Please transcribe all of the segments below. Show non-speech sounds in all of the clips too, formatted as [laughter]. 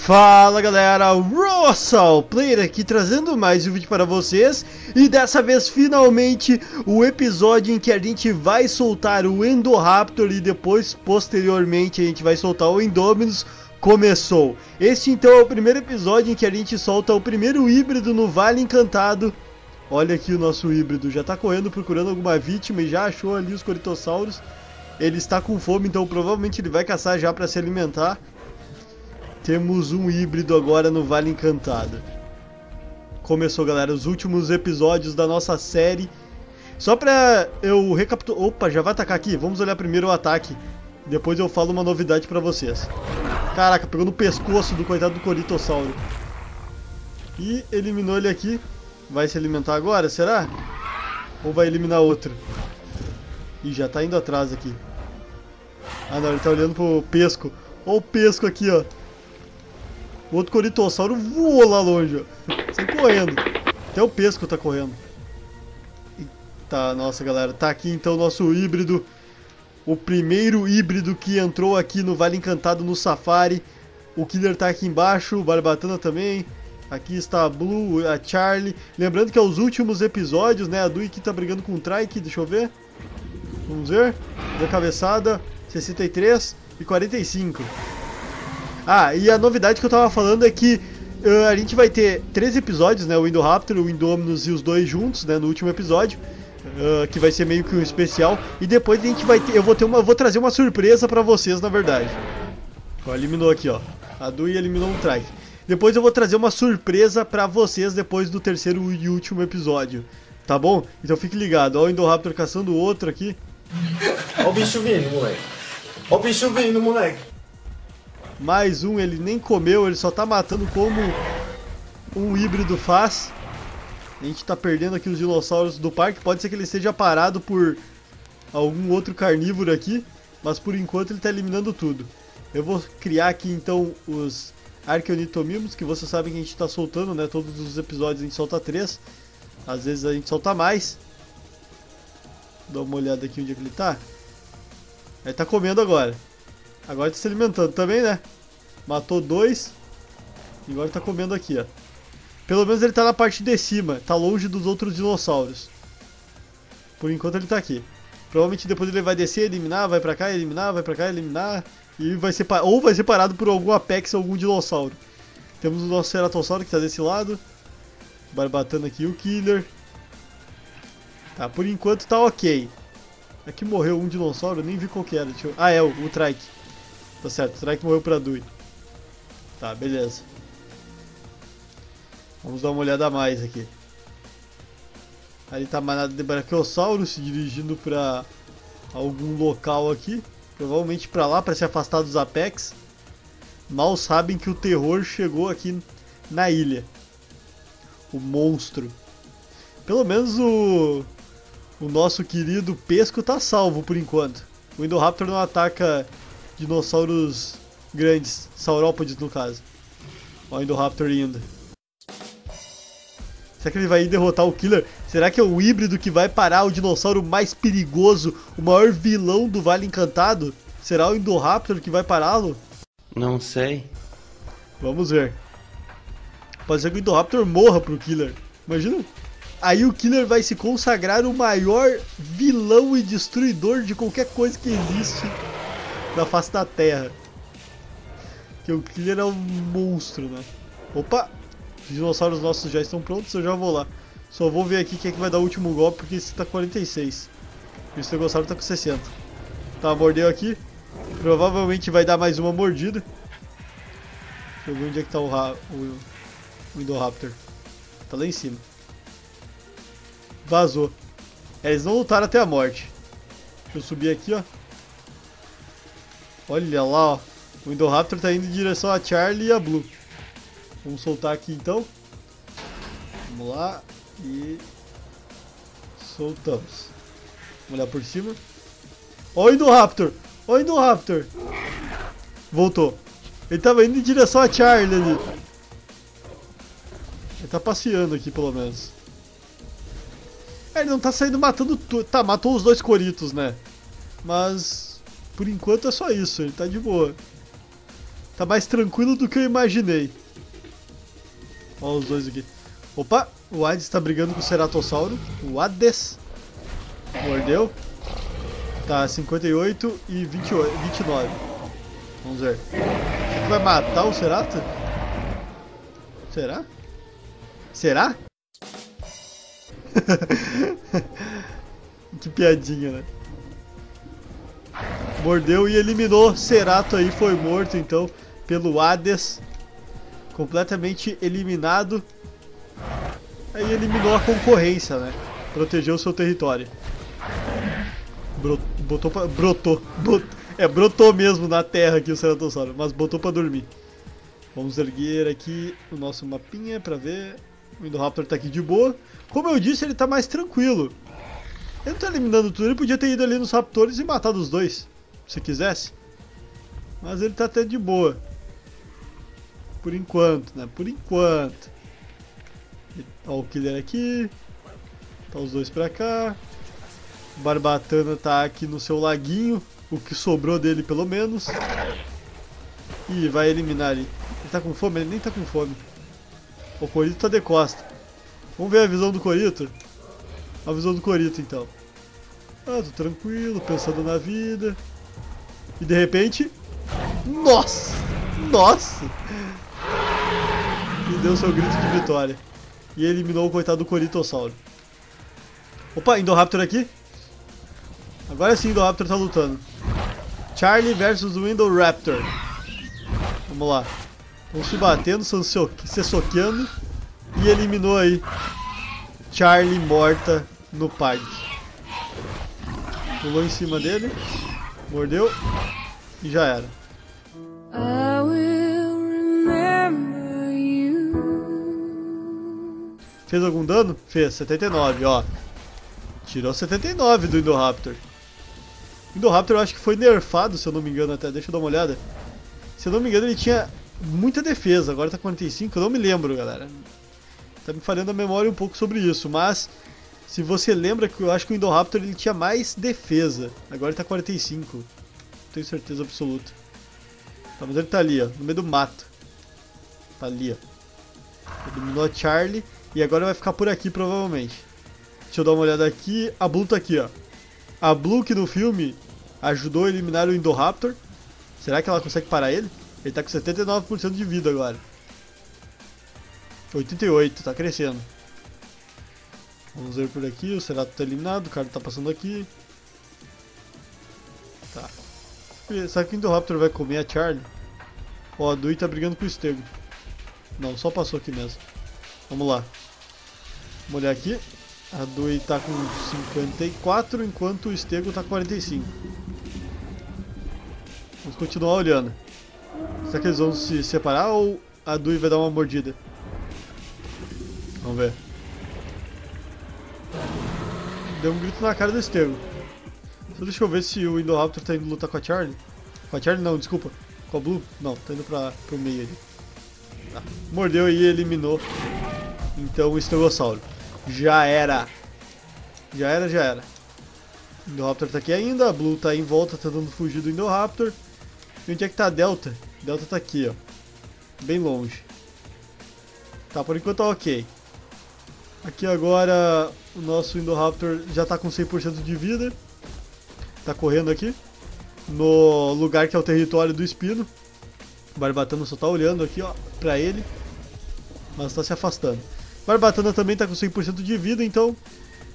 Fala galera, Russell Player aqui trazendo mais um vídeo para vocês e dessa vez finalmente o episódio em que a gente vai soltar o Endoraptor e depois posteriormente a gente vai soltar o Indominus começou. Este então é o primeiro episódio em que a gente solta o primeiro híbrido no Vale Encantado. Olha aqui o nosso híbrido, já está correndo procurando alguma vítima e já achou ali os Coritossauros. Ele está com fome, então provavelmente ele vai caçar já para se alimentar. Temos um híbrido agora no Vale Encantado. Começou, galera, os últimos episódios da nossa série. Só pra eu recapitular... Opa, já vai atacar aqui? Vamos olhar primeiro o ataque. Depois eu falo uma novidade pra vocês. Caraca, pegou no pescoço do coitado do Coritossauro. E eliminou ele aqui. Vai se alimentar agora, será? Ou vai eliminar outro? Ih, já tá indo atrás aqui. Ah não, ele tá olhando pro pesco. Olha o pesco aqui, ó. O outro coritossauro voou lá longe, ó. Sai correndo. Até o pesco tá correndo. Tá, nossa galera, tá aqui então o nosso híbrido. O primeiro híbrido que entrou aqui no Vale Encantado no Safari. O Killer tá aqui embaixo, o Barbatana também. Aqui está a Blue, a Charlie. Lembrando que é os últimos episódios, né? A Dui que tá brigando com o Trike, deixa eu ver. Vamos ver. Da cabeçada, 63 e 45. Ah, e a novidade que eu tava falando é que uh, a gente vai ter três episódios, né? O Indoraptor, o Indominus e os dois juntos, né? No último episódio. Uh, que vai ser meio que um especial. E depois a gente vai ter. Eu vou ter uma. Vou trazer uma surpresa pra vocês, na verdade. Ó, eliminou aqui, ó. A Dui eliminou um trike. Depois eu vou trazer uma surpresa pra vocês depois do terceiro e último episódio. Tá bom? Então fique ligado. Ó o Indoraptor caçando outro aqui. Ó o bicho vindo, moleque. Ó o bicho vindo, moleque. Mais um, ele nem comeu, ele só tá matando como um híbrido faz. A gente tá perdendo aqui os dinossauros do parque. Pode ser que ele esteja parado por algum outro carnívoro aqui. Mas por enquanto ele tá eliminando tudo. Eu vou criar aqui então os Archeonitomimos, que vocês sabem que a gente tá soltando, né? Todos os episódios a gente solta três. Às vezes a gente solta mais. Dá uma olhada aqui onde é que ele tá. Ele tá comendo agora. Agora tá se alimentando também, né? Matou dois. E agora tá comendo aqui, ó. Pelo menos ele tá na parte de cima. Tá longe dos outros dinossauros. Por enquanto ele tá aqui. Provavelmente depois ele vai descer, eliminar, vai pra cá, eliminar, vai pra cá, eliminar. E vai ser ou vai ser parado por algum Apex ou algum dinossauro. Temos o nosso Ceratossauro que tá desse lado. Barbatando aqui o Killer. Tá, por enquanto tá ok. Aqui morreu um dinossauro, eu nem vi qual que era. Eu... Ah, é, o, o Trike. Tá certo, o Trike morreu pra Dui. Tá, beleza. Vamos dar uma olhada a mais aqui. Ali tá a manada de Brachiosauro se dirigindo pra algum local aqui. Provavelmente pra lá, pra se afastar dos Apex. Mal sabem que o terror chegou aqui na ilha. O monstro. Pelo menos o, o nosso querido Pesco tá salvo por enquanto. O Indoraptor não ataca dinossauros grandes, saurópodes no caso. Olha o Indoraptor indo. Será que ele vai derrotar o Killer? Será que é o híbrido que vai parar o dinossauro mais perigoso, o maior vilão do Vale Encantado? Será o Indoraptor que vai pará-lo? Não sei. Vamos ver. Pode ser que o Indoraptor morra pro Killer. Imagina. Aí o Killer vai se consagrar o maior vilão e destruidor de qualquer coisa que existe na face da terra. Que o Killer é um monstro, né? Opa! Os dinossauros nossos já estão prontos, eu já vou lá. Só vou ver aqui quem é que vai dar o último golpe, porque esse tá 46. E o Stegossauro tá com 60. Tá, mordeu aqui. Provavelmente vai dar mais uma mordida. Deixa eu ver onde é que tá o, o, o Indoraptor. Tá lá em cima. Vazou. Eles não lutaram até a morte. Deixa eu subir aqui, ó. Olha lá, ó. O Indoraptor tá indo em direção a Charlie e a Blue. Vamos soltar aqui então. Vamos lá. E... Soltamos. Vamos olhar por cima. Olha o Indoraptor! Olha o Indoraptor! Voltou. Ele tava indo em direção a Charlie ali. Ele tá passeando aqui pelo menos. É, ele não tá saindo matando tudo. Tá, matou os dois coritos, né? Mas por enquanto é só isso, ele tá de boa. Tá mais tranquilo do que eu imaginei. Olha os dois aqui. Opa, o Hades tá brigando com o Ceratossauro. O Hades. Mordeu. Tá 58 e 28, 29. Vamos ver. Será que vai matar o Cerato? Será? Será? [laughs] que piadinha, né? Mordeu e eliminou. Cerato aí foi morto então pelo Hades. Completamente eliminado. Aí eliminou a concorrência, né? Protegeu seu território. botou pra, brotou, brotou. É, brotou mesmo na terra aqui o Ceratossauro, mas botou pra dormir. Vamos erguer aqui o nosso mapinha pra ver. O Indoraptor tá aqui de boa. Como eu disse, ele tá mais tranquilo. Ele não tá eliminando tudo, ele podia ter ido ali nos Raptores e matado os dois, se quisesse. Mas ele tá até de boa. Por enquanto, né? Por enquanto. Ó o Killer aqui. Tá os dois pra cá. O Barbatana tá aqui no seu laguinho. O que sobrou dele, pelo menos. E vai eliminar ele. Ele tá com fome? Ele nem tá com fome. O Corito tá de costa. Vamos ver a visão do Corito? A visão do Corito, então. Ah, tô tranquilo, pensando na vida. E de repente... Nossa! Nossa! E deu seu grito de vitória. E eliminou o coitado do Coritossauro. Opa, Indoraptor aqui. Agora sim, Indoraptor tá lutando. Charlie versus Raptor. Vamos lá. Vão se batendo, se soqueando. E eliminou aí Charlie morta no parque. Pulou em cima dele, mordeu e já era. Fez algum dano? Fez, 79, ó. Tirou 79 do Indoraptor. O Indoraptor eu acho que foi nerfado, se eu não me engano até. Deixa eu dar uma olhada. Se eu não me engano ele tinha muita defesa, agora tá 45, eu não me lembro, galera. Tá me falhando a memória um pouco sobre isso, mas se você lembra que eu acho que o Indoraptor ele tinha mais defesa, agora ele tá 45. Não tenho certeza absoluta. Tá, mas ele tá ali, ó, no meio do mato. Tá ali, ó. Eliminou a Charlie. E agora vai ficar por aqui, provavelmente. Deixa eu dar uma olhada aqui. A Blue tá aqui, ó. A Blue que no filme ajudou a eliminar o Indoraptor. Será que ela consegue parar ele? Ele tá com 79% de vida agora. 88, tá crescendo. Vamos ver por aqui, o Cerato tá eliminado, o cara tá passando aqui. Tá. Será que o Indoraptor vai comer a Charlie? Ó, a Dui tá brigando com o Stego. Não, só passou aqui mesmo. Vamos lá. Vamos olhar aqui. A Dui tá com 54, enquanto o Estego tá com 45. Vamos continuar olhando. Será que eles vão se separar ou a Dui vai dar uma mordida? Vamos ver. Deu um grito na cara do Estego. Só deixa eu ver se o Indoraptor tá indo lutar com a Charlie. Com a Charlie não, desculpa. Com a Blue? Não, tá indo pra, pro meio ali. Tá. Mordeu e eliminou então o Estegossauro. Já era. Já era, já era. Indoraptor tá aqui ainda, a Blue tá em volta tentando fugir do Indoraptor. E onde é que tá a Delta? Delta tá aqui, ó. Bem longe. Tá, por enquanto tá ok. Aqui agora o nosso Indoraptor já tá com 100% de vida. Tá correndo aqui. No lugar que é o território do Espino. O Barbatana só tá olhando aqui, ó, pra ele. Mas tá se afastando. Barbatana também tá com 100% de vida, então,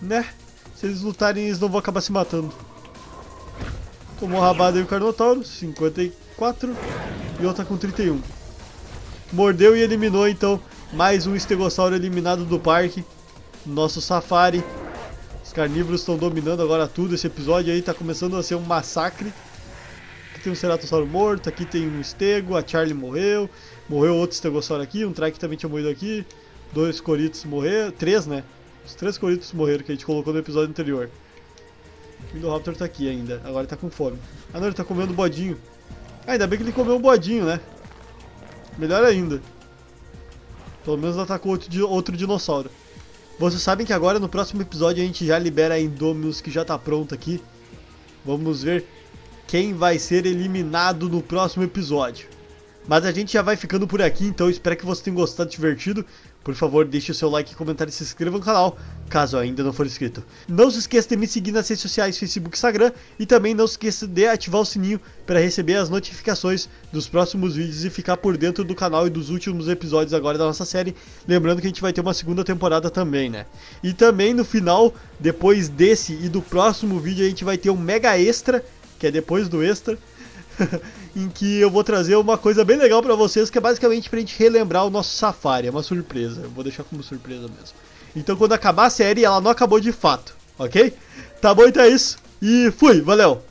né? Se eles lutarem, eles não vão acabar se matando. Tomou rabada aí o Carnotauro, 54. E outra com 31. Mordeu e eliminou, então, mais um Estegossauro eliminado do parque. Nosso Safari. Os carnívoros estão dominando agora tudo. Esse episódio aí tá começando a ser um massacre. Aqui tem um Ceratossauro morto, aqui tem um Estego, a Charlie morreu. Morreu outro Estegossauro aqui, um Trike também tinha morrido aqui dois Coritos morreram. Três, né? Os três Coritos morreram que a gente colocou no episódio anterior. O Indoraptor tá aqui ainda. Agora ele tá com fome. Ah não, ele tá comendo bodinho. Ah, ainda bem que ele comeu um bodinho, né? Melhor ainda. Pelo menos atacou outro, outro dinossauro. Vocês sabem que agora no próximo episódio a gente já libera a Indominus que já tá pronta aqui. Vamos ver quem vai ser eliminado no próximo episódio. Mas a gente já vai ficando por aqui, então espero que você tenha gostado, divertido. Por favor, deixe o seu like, comentário e se inscreva no canal, caso ainda não for inscrito. Não se esqueça de me seguir nas redes sociais, Facebook e Instagram. E também não se esqueça de ativar o sininho para receber as notificações dos próximos vídeos e ficar por dentro do canal e dos últimos episódios agora da nossa série. Lembrando que a gente vai ter uma segunda temporada também, né? E também no final, depois desse e do próximo vídeo, a gente vai ter um mega extra, que é depois do extra. [laughs] em que eu vou trazer uma coisa bem legal para vocês, que é basicamente pra gente relembrar o nosso safari, é uma surpresa, eu vou deixar como surpresa mesmo. Então quando acabar a série, ela não acabou de fato, ok? Tá bom, então é isso, e fui, valeu!